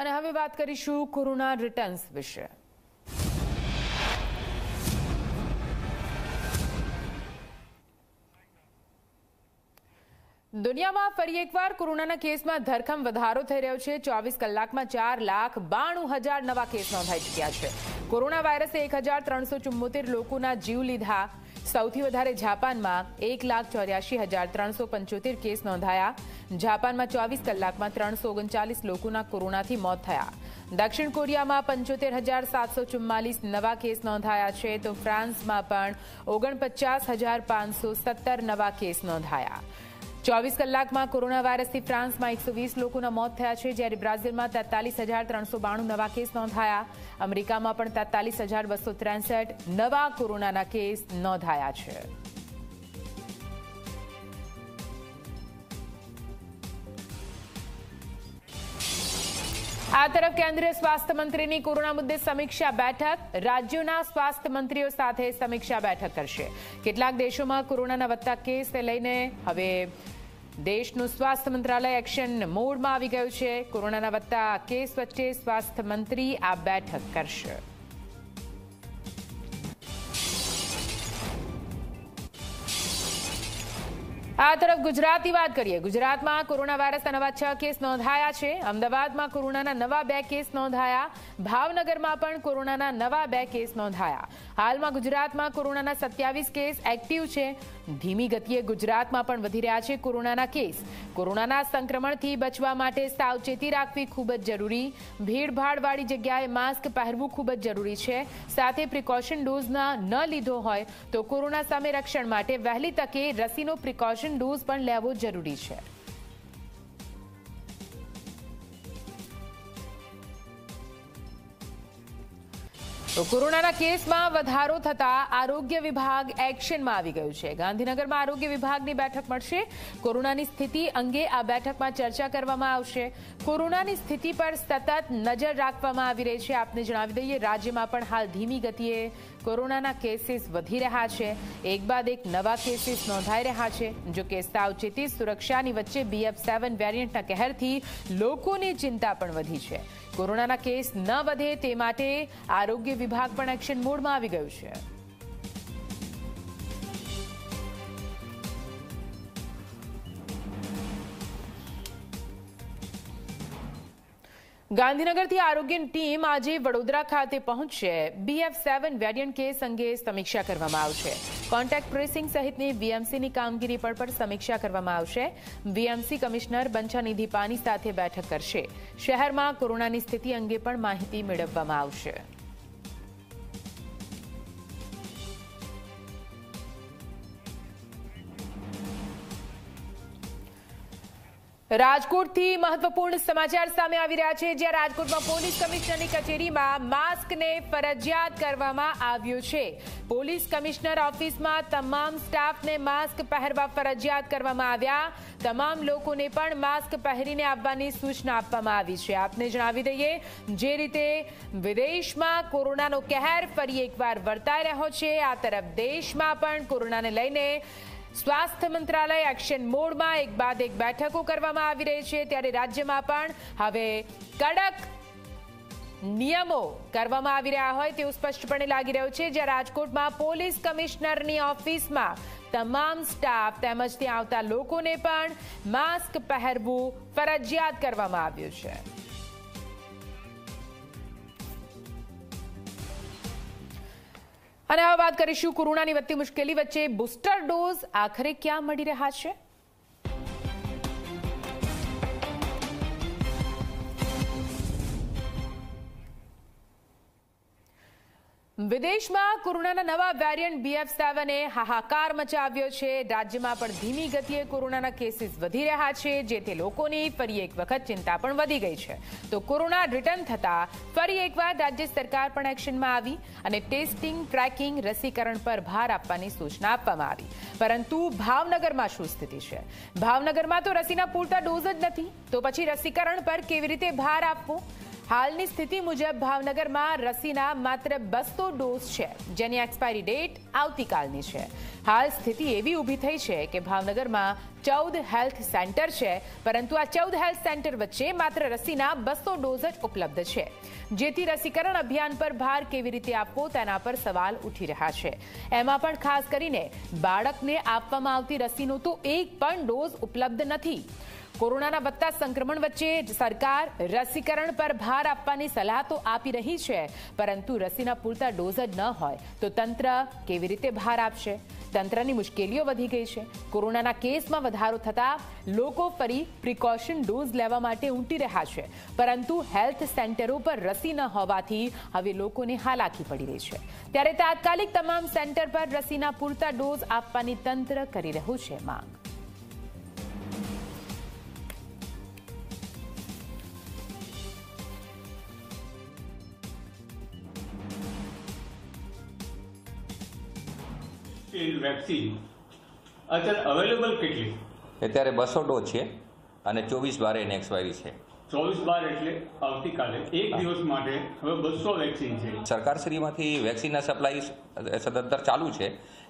અને હવે વાત કરીશું કોરોના રિટર્ન્સ વિશે. દુનિયામાં ફરી એકવાર કોરોનાના કેસમાં ધરખમ વધારો થઈ રહ્યો છે. ચોવીસ કલાકમાં ચાર લાખ બાણું હજાર નવા કેસ નોંધાઈ ચૂક્યા છે. કોરોના વાયરસે એક હજાર ત્રણસો ચુમ્મોતેર લોકોના જીવ લીધા. સૌથી વધારે જાપાનમાં એક લાખ ચોર્યાસી હજાર ત્રણસો પંચોતેર કેસ નોંધાયા. જાપાનમાં ચોવીસ કલાકમાં ત્રણસો ઓગણચાલીસ લોકોના કોરોનાથી મોત થયા. દક્ષિણ કોરિયામાં પંચોતેર હજાર સાતસો ચુમ્માલીસ નવા કેસ નોંધાયા છે તો ફ્રાન્સમાં પણ ઓગણપચાસ હજાર પાંચસો સત્તર નવા કેસ નોંધાયા. ચોવીસ કલાકમાં કોરોના વાયરસથી ફ્રાન્સમાં એકસો વીસ લોકોના મોત થયા છે, જ્યારે બ્રાઝિલમાં તેતાલીસ હજાર ત્રણસો બાણું નવા કેસ નોંધાયા. અમેરિકામાં પણ તેતાલીસ હજાર બસો ત્રેસઠ નવા કોરોનાના કેસ નોંધાયા છે. આ તરફ કેન્દ્રીય સ્વાસ્થ્ય મંત્રીની કોરોના મુદ્દે સમીક્ષા બેઠક. રાજ્યોના સ્વાસ્થ્ય મંત્રીઓ સાથે સમીક્ષા બેઠક કરશે. કેટલાક દેશોમાં કોરોનાના વધતા કેસને લઈને હવે દેશનું સ્વાસ્થ્ય મંત્રાલય એક્શન મોડમાં આવી ગયું છે. કોરોનાના વધતા કેસ વચ્ચે સ્વાસ્થ્ય મંત્રી આ બેઠક કરશે. આ તરફ ગુજરાતની વાત કરીએ. ગુજરાતમાં કોરોના વાયરસના નવા છ કેસ નોંધાયા છે. અમદાવાદમાં કોરોનાના નવા બે કેસ નોંધાયા. ભાવનગરમાં પણ કોરોનાના નવા બે કેસ નોંધાયા. હાલમાં ગુજરાતમાં કોરોનાના સત્યાવીસ કેસ એક્ટિવ છે. ધીમી ગતિએ ગુજરાતમાં પણ વધી રહ્યા છે કોરોનાના કેસ. કોરોનાના સંક્રમણથી બચવા માટે સાવચેતી રાખવી ખૂબ જ જરૂરી. ભીડભાડવાળી જગ્યાએ માસ્ક પહેરવું ખૂબ જ જરૂરી છે. સાથે પ્રિકોશન ડોઝના ન લીધો હોય તો કોરોના સામે રક્ષણ માટે વહેલી તકે રસીનો પ્રિકોશન ડોઝ પણ લેવો જરૂરી છે. કોરોનાના કેસમાં વધારો થતા આરોગ્ય વિભાગ એક્શનમાં આવી ગયું છે. ગાંધીનગરમાં આરોગ્ય વિભાગની બેઠક મળશે. કોરોનાની સ્થિતિ અંગે આ બેઠકમાં ચર્ચા કરવામાં આવશે. કોરોનાની સ્થિતિ પર સતત નજર રાખવામાં આવી રહી છે. આપને જણાવી દઈએ, રાજ્યમાં પણ હાલ ધીમી ગતિએ કોરોનાના કેસીસ વધી રહ્યા છે. એક બાદ એક નવા કેસીસ નોંધાઈ રહ્યા છે. જો કે સાવચેતી સુરક્ષાની વચ્ચે બીએફ સેવન વેરિયન્ટના કહેરથી લોકોની ચિંતા પણ વધી છે. કોરોનાના કેસ ન વધે તે માટે આરોગ્ય વિભાગ પણ એક્શન મોડમાં આવી ગયું છે. ગાંધીનગરથી આરોગ્ય ટીમ આજે વડોદરા ખાતે પહોંચશે. બીએફ સેવન વેરિયન્ટ કેસ અંગે સમીક્ષા કરવામાં આવશે. કોન્ટેક્ટ ટ્રેસિંગ સહિતની વીએમસીની કામગીરી પર પણ સમીક્ષા કરવામાં આવશે. વીએમસી કમિશનર બંછાનિધિ પાની સાથે બેઠક કરશે. શહેરમાં કોરોનાની સ્થિતિ અંગે પણ માહિતી મેળવવામાં આવશે. રાજકોટથી મહત્વપૂર્ણ સમાચાર સામે આવી રહ્યા છે, જ્યાં રાજકોટમાં પોલીસ કમિશનરની કચેરીમાં માસ્કને ફરજિયાત કરવામાં આવ્યું છે. પોલીસ કમિશનર ઓફિસમાં તમામ સ્ટાફને માસ્ક પહેરવા ફરજિયાત કરવામાં આવ્યા. તમામ લોકોને પણ માસ્ક પહેરીને આવવાની સૂચના આપવામાં આવી છે. આપને જણાવી દઈએ, જે રીતે વિદેશમાં કોરોનાનો કહેર ફરી એકવાર વર્તાઈ રહ્યો છે, આ તરફ દેશમાં પણ કોરોનાને લઈને સ્વાસ્થ્ય મંત્રાલય એક્શન મોડમાં એક બાદ એક બેઠકો કરવામાં આવી રહી છે. ત્યારે રાજ્યમાં પણ હવે કડક નિયમો કરવામાં આવી રહ્યા હોય તેવું સ્પષ્ટપણે લાગી રહ્યું છે. જ્યાં રાજકોટમાં પોલીસ કમિશનરની ઓફિસમાં તમામ સ્ટાફ તેમજ ત્યાં આવતા લોકોને પણ માસ્ક પહેરવું ફરજિયાત કરવામાં આવ્યું છે. અને હવે વાત કરીશું કોરોનાની વધતી મુશ્કેલી વચ્ચે બુસ્ટર ડોઝ આખરે ક્યાં મળી રહ્યા છે? વિદેશમાં કોરોનાના નવા વેરિયન્ટ બીએફ સેવને હાહાકાર મચાવ્યો છે. રાજ્યમાં પણ ધીમી ગતિએ કોરોનાના કેસીસ વધી રહ્યા છે, જેથી લોકોની ફરી એક વખત ચિંતા પણ વધી ગઈ છે. તો કોરોના રિટર્ન થતા ફરી એકવાર રાજ્ય સરકાર પણ એક્શનમાં આવી અને ટેસ્ટિંગ, ટ્રેકિંગ, રસીકરણ પર ભાર આપવાની સૂચના આપવામાં આવી. પરંતુ ભાવનગરમાં શું સ્થિતિ છે? ભાવનગરમાં તો રસીના પૂરતા ડોઝ જ નથી. તો પછી રસીકરણ પર કેવી રીતે ભાર આપવો? હાલની સ્થિતિ મુજબ ભાવનગરમાં રસીના માત્ર બસો ડોઝ છે, જેની એક્સપાયરી ડેટ આવતીકાલની છે. હાલ સ્થિતિ એવી ઊભી થઈ છે કે ભાવનગરમાં ચૌદ હેલ્થ સેન્ટર છે, પરંતુ આ ચૌદ હેલ્થ સેન્ટર વચ્ચે માત્ર રસીના બસો ડોઝ જ ઉપલબ્ધ છે. જેથી રસીકરણ અભિયાન પર ભાર કેવી રીતે આપવો તેના પર સવાલ ઉઠી રહ્યા છે. એમાં પણ ખાસ કરીને બાળકને આપવામાં આવતી રસીનો તો એક પણ ડોઝ ઉપલબ્ધ નથી. કોરોનાના વધતા સંક્રમણ વચ્ચે સરકાર રસીકરણ પર ભાર આપવાની સલાહ તો આપી રહી છે, પરંતુ રસીના પૂરતા ડોઝ જ ન હોય તો તંત્ર કેવી રીતે ભાર આપશે? તંત્રની મુશ્કેલીઓ વધી ગઈ છે. કોરોનાના કેસમાં વધારો થતા લોકો ફરી પ્રિકોશન ડોઝ લેવા માટે ઉમટી રહ્યા છે. પરંતુ હેલ્થ સેન્ટરો પર રસી ન હોવાથી હવે લોકોને હાલાકી પડી રહી છે. ત્યારે તાત્કાલિક તમામ સેન્ટર પર રસીના પૂરતા ડોઝ આપવાની તંત્ર કરી રહ્યું છે માંગ. સ્ટીલ વેક્સિન અત્યારે અવેલેબલ કેટલી? અત્યારે બસો ડોઝ છે અને ચોવીસ બાર એની એક્સપાયરી છે. ચોવીસ બાર એટલે આવતીકાલે એક દિવસ માટે હવે બસો વેક્સિન છે. સરકારશ્રીમાંથી વેક્સિનના સપ્લાય સદંતર ચાલુ છે.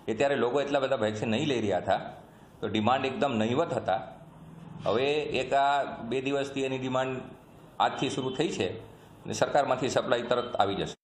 એ ત્યારે લોકો એટલા બધા વેક્સિન નહીં લઈ રહ્યા હતા. તો ડિમાન્ડ એકદમ નહીવત હતા. હવે એક આ બે દિવસથી એની ડિમાન્ડ આજથી શરૂ થઈ છે અને સરકારમાંથી સપ્લાય તરત આવી જશે.